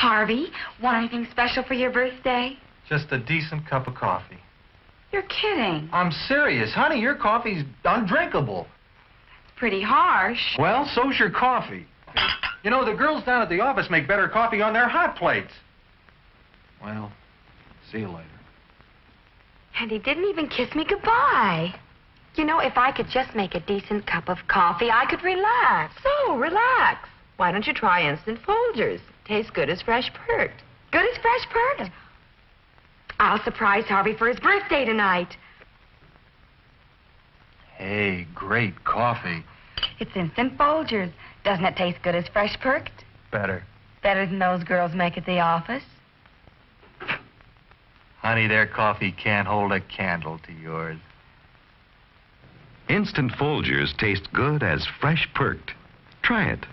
Harvey, want anything special for your birthday? Just a decent cup of coffee. You're kidding. I'm serious. Honey, your coffee's undrinkable. It's pretty harsh. Well, so's your coffee. You know, the girls down at the office make better coffee on their hot plates. Well, see you later. And he didn't even kiss me goodbye. You know, if I could just make a decent cup of coffee, I could relax. So, relax. Why don't you try Instant Folgers? Tastes good as fresh perked. Good as fresh perked. I'll surprise Harvey for his birthday tonight. Hey, great coffee. It's instant Folgers. Doesn't it taste good as fresh perked? Better. Better than those girls make at the office. Honey, their coffee can't hold a candle to yours. Instant Folgers taste good as fresh perked. Try it.